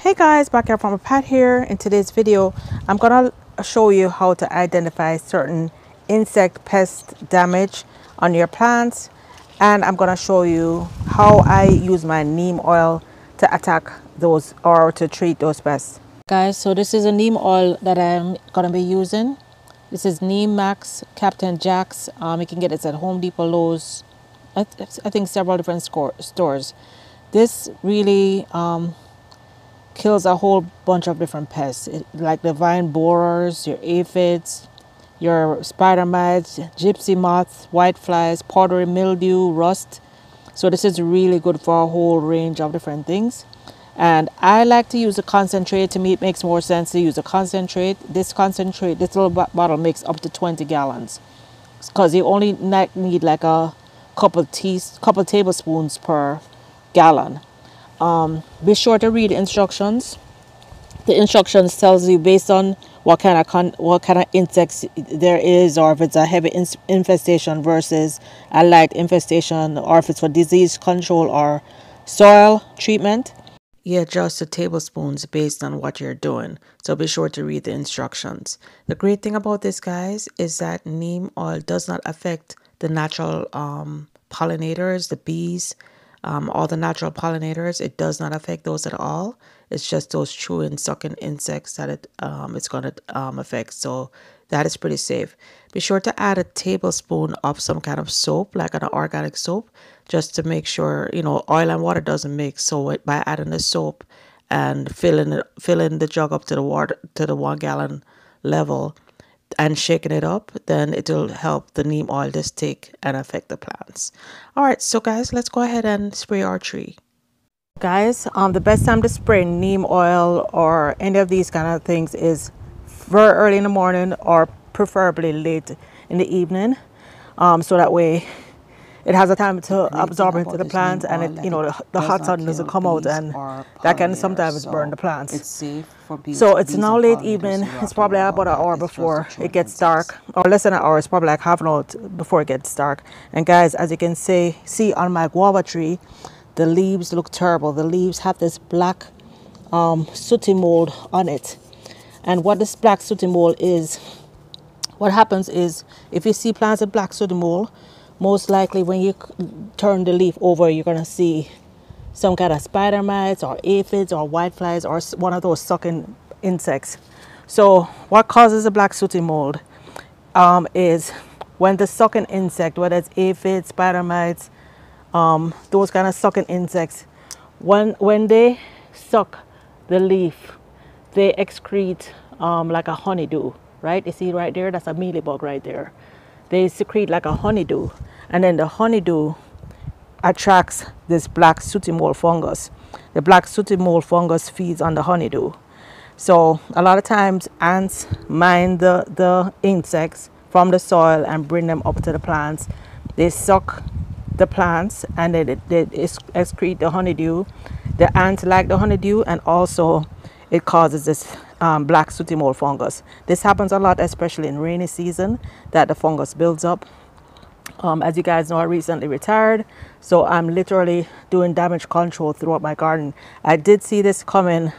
Hey guys, Backyard Farmer Pat here. In today's video, I'm gonna show you how to identify certain insect pest damage on your plants and I'm gonna show you how I use my neem oil to attack those or to treat those pests. Guys, so this is a neem oil that I'm gonna be using. This is Neem Max Captain Jack's. Um, you can get it at Home Depot, Lowe's, I, I think several different stores. This really um, kills a whole bunch of different pests it, like the vine borers, your aphids, your spider mites, gypsy moths, white flies, powdery mildew, rust. So this is really good for a whole range of different things. And I like to use a concentrate. To me, it makes more sense to use a concentrate. This concentrate, this little bottle makes up to 20 gallons. Because you only need like a couple teas, couple tablespoons per gallon. Um, be sure to read the instructions. The instructions tells you based on what kind of con- what kind of insects there is, or if it's a heavy in- infestation versus a light infestation, or if it's for disease control or soil treatment. You adjust the tablespoons based on what you're doing, so be sure to read the instructions. The great thing about this, guys, is that neem oil does not affect the natural um, pollinators, the bees, um, all the natural pollinators. It does not affect those at all. It's just those chewing, sucking insects that it um, it's going to um, affect. So that is pretty safe. Be sure to add a tablespoon of some kind of soap, like an organic soap, just to make sure you know oil and water doesn't mix. So by adding the soap and filling it, filling the jug up to the water to the one gallon level, and shaking it up, then it will help the neem oil to stick and affect the plants. All right, so guys, let's go ahead and spray our tree. Guys, um, the best time to spray neem oil or any of these kind of things is very early in the morning or preferably late in the evening. Um, so that way it has a time to absorb into the plant and it, you know the, the hot sun doesn't come out and that can sometimes so burn the plants. it's safe for bees so it's now late evening it's probably about an hour before it gets dark or less than an hour it's probably like half an hour before it gets dark. And guys as you can see see on my guava tree the leaves look terrible. The leaves have this black um, sooty mold on it. And what this black sooty mold is what happens is if you see plants with black sooty mold most likely when you turn the leaf over you're going to see some kind of spider mites or aphids or whiteflies or one of those sucking insects. So what causes a black sooty mold um, is when the sucking insect whether it's aphids spider mites um, those kind of sucking insects when when they suck the leaf they excrete um, like a honeydew right? You see right there? That's a mealybug right there. They secrete like a honeydew and then the honeydew attracts this black sooty mold fungus. The black sooty mold fungus feeds on the honeydew. So a lot of times ants mine the, the insects from the soil and bring them up to the plants. They suck the plants and they, they, excrete the honeydew. The ants like the honeydew and also it causes this um, black sooty mold fungus. This happens a lot, especially in rainy season, that the fungus builds up um, as you guys know, I recently retired, so I'm literally doing damage control throughout my garden. I did see this coming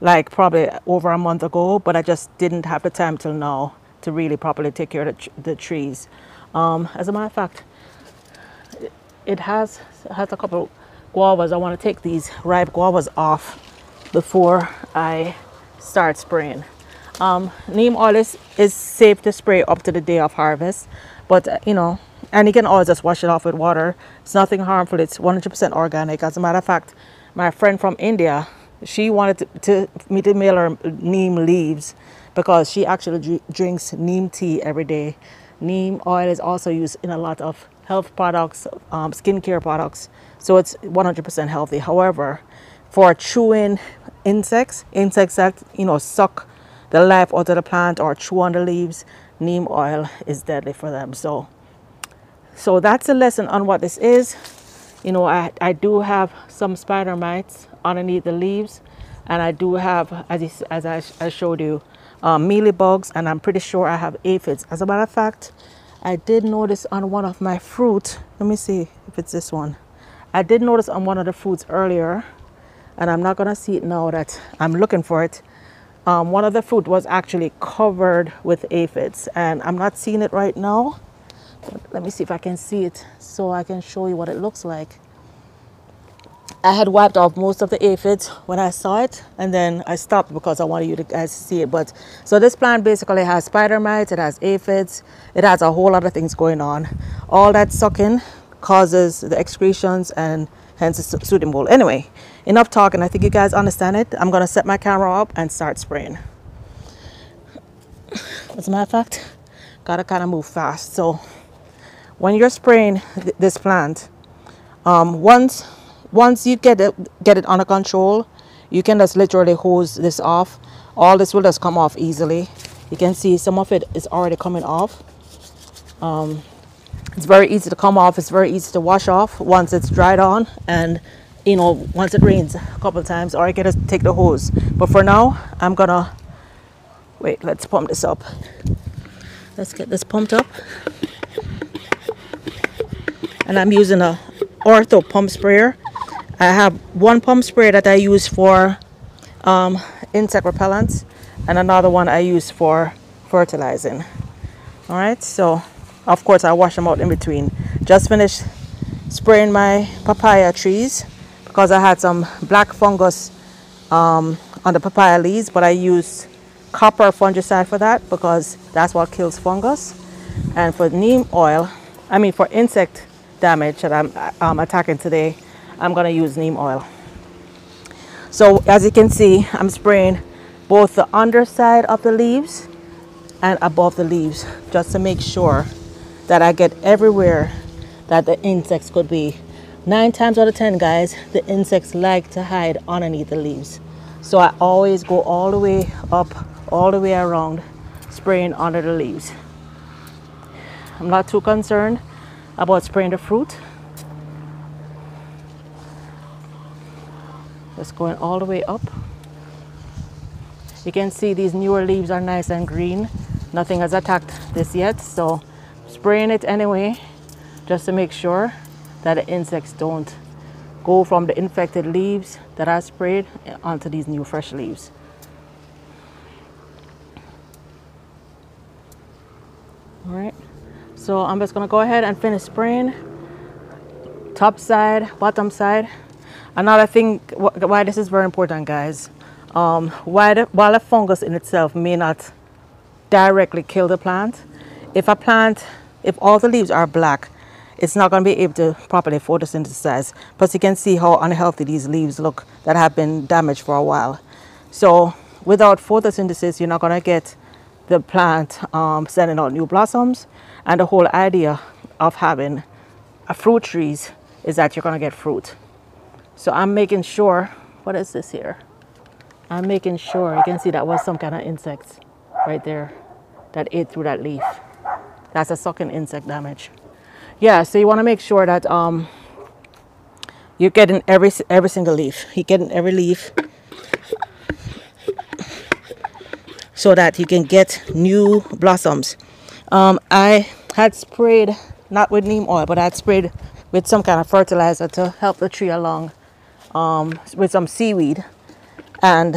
like probably over a month ago, but I just didn't have the time till now to really properly take care of the, the trees. Um, as a matter of fact, it has has a couple guavas. I want to take these ripe guavas off before I start spraying. Um, neem oil is, is safe to spray up to the day of harvest, but uh, you know and you can always just wash it off with water. It's nothing harmful. It's 100% organic. As a matter of fact my friend from India she wanted to, to me to mail her neem leaves because she actually drinks neem tea every day. Neem oil is also used in a lot of health products um, skincare products. So it's 100% healthy. However for chewing insects insects that you know suck the life out of the plant or chew on the leaves neem oil is deadly for them. So so that's a lesson on what this is you know I, I do have some spider mites underneath the leaves and I do have as, as I, I showed you um, mealy bugs and I'm pretty sure I have aphids as a matter of fact I did notice on one of my fruit let me see if it's this one I did notice on one of the fruits earlier and I'm not gonna see it now that I'm looking for it. Um, one of the fruit was actually covered with aphids and I'm not seeing it right now. Let me see if I can see it so I can show you what it looks like. I had wiped off most of the aphids when I saw it and then I stopped because I wanted you to guys to see it. But so this plant basically has spider mites, it has aphids, it has a whole lot of things going on. All that sucking causes the excretions and hence the sooty mold. Anyway, enough talking. I think you guys understand it. I'm gonna set my camera up and start spraying. As a matter of fact, gotta kind of move fast. So when you're spraying th this plant, um, once once you get it get it under control, you can just literally hose this off. All this will just come off easily. You can see some of it is already coming off. Um, it's very easy to come off. It's very easy to wash off once it's dried on and you know once it rains a couple of times or I get to take the hose. But for now, I'm gonna wait. Let's pump this up. Let's get this pumped up. And I'm using a Ortho pump sprayer. I have one pump sprayer that I use for um, insect repellents and another one I use for fertilizing. All right, so of course, I wash them out in between. Just finished spraying my papaya trees because I had some black fungus um, on the papaya leaves, but I use copper fungicide for that because that's what kills fungus. And for neem oil, I mean for insect damage that I'm um, attacking today, I'm gonna use neem oil. So as you can see, I'm spraying both the underside of the leaves and above the leaves just to make sure that I get everywhere that the insects could be. Nine times out of ten, guys, the insects like to hide underneath the leaves. So I always go all the way up, all the way around, spraying under the leaves. I'm not too concerned about spraying the fruit. Just going all the way up. You can see these newer leaves are nice and green. Nothing has attacked this yet, so spraying it anyway just to make sure that the insects don't go from the infected leaves that I sprayed onto these new fresh leaves. All right, so I'm just gonna go ahead and finish spraying top side, bottom side. Another thing why this is very important, guys, um, while, the, while the fungus in itself may not directly kill the plant, if a plant if all the leaves are black, it's not going to be able to properly photosynthesize. Plus you can see how unhealthy these leaves look that have been damaged for a while. So without photosynthesis, you're not going to get the plant um, sending out new blossoms. And the whole idea of having a fruit trees is that you're going to get fruit. So I'm making sure, what is this here? I'm making sure, you can see that was some kind of insects right there that ate through that leaf. That's a sucking insect damage. Yeah, so you want to make sure that um, you're getting every every single leaf. You're getting every leaf so that you can get new blossoms. Um, I had sprayed, not with neem oil, but I had sprayed with some kind of fertilizer to help the tree along um, with some seaweed. And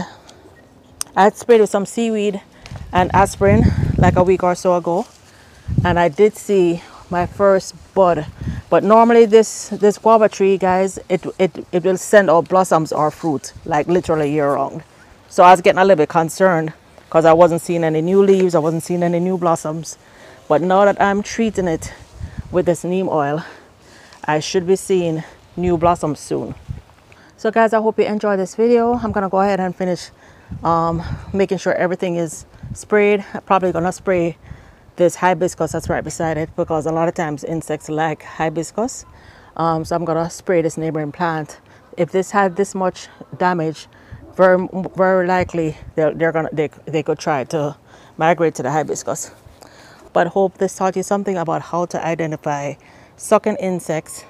I had sprayed with some seaweed and aspirin like a week or so ago. And I did see my first bud. But normally this this guava tree guys it, it it will send out blossoms or fruit like literally year round. So I was getting a little bit concerned because I wasn't seeing any new leaves I wasn't seeing any new blossoms but now that I'm treating it with this neem oil I should be seeing new blossoms soon so guys I hope you enjoyed this video I'm gonna go ahead and finish um, making sure everything is sprayed I'm probably gonna spray this hibiscus that's right beside it because a lot of times insects like hibiscus. Um, so I'm gonna spray this neighboring plant. If this had this much damage, very very likely they're, they're gonna they, they could try to migrate to the hibiscus. But hope this taught you something about how to identify sucking insects,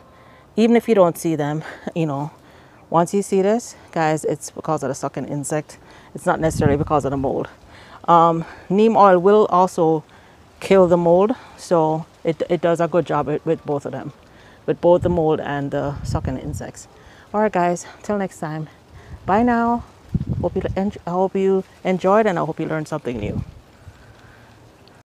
even if you don't see them. You know, once you see this, guys, it's because of the sucking insect. It's not necessarily because of the mold. Um, neem oil will also kill the mold. So it, it does a good job with, with both of them, with both the mold and the sucking insects. All right, guys, till next time. Bye now. Hope you, I hope you enjoyed and I hope you learned something new.